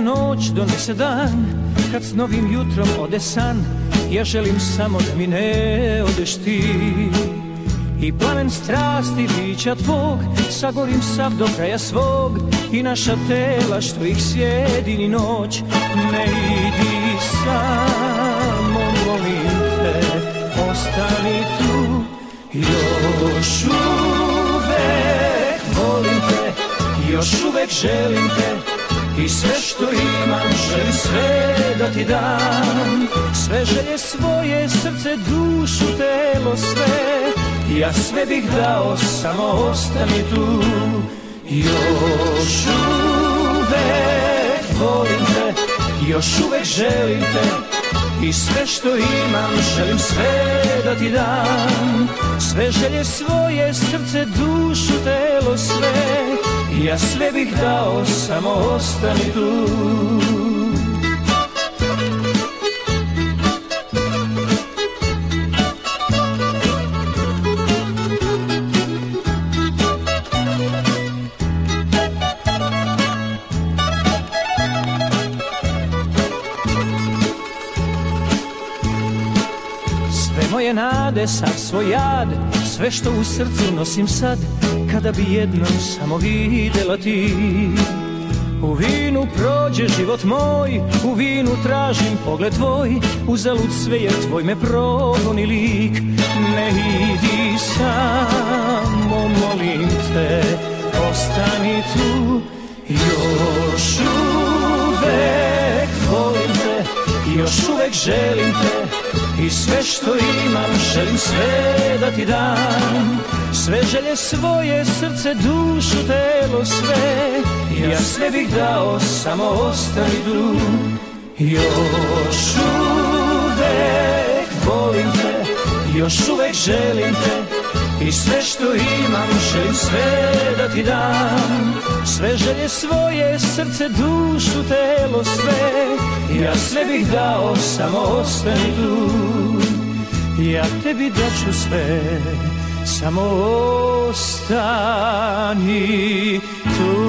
noć donese dan Kad s novim jutrom ode san. Ja želim samo da mi ne odeš ti. I plamen strasti bića tvog Sagorim sav do kraja svog. I naša tela što ih sjedi ni noć Ne idi samo molim te Ostani tu. Još uvek volim te Još uvek želim te i sve što imam želim sve da ti dam. Sve želje svoje, srce, dušu, telo, sve. Ja sve bih dao, samo ostani tu. Još uvek volim te, još uvek želim te. I sve što imam želim sve da ti dam. Sve želje svoje, srce, dušu, telo, sve ja sve bih dao, samo ostani tu moje nade, sav svoj jad Sve što u srcu nosim sad kada bi jednom samo videla ti. U vinu prođe život moj, u vinu tražim pogled tvoj Uzalud sve jer tvoj me progoni lik. Ne idi samo, molim te, ostani tu Još uvek još uvek želim te I sve što imam želim sve da ti dam. Sve želje svoje, srce, dušu, telo, sve. Ja sve bih dao, samo ostani tu Još uvek volim te, još uvek želim te I sve što imam, želim sve da ti dam. Sve želje svoje, srce, dušu, telo, sve Ja sve bih dao, samo ostani tu. Ja tebi daću sve samo ostani tu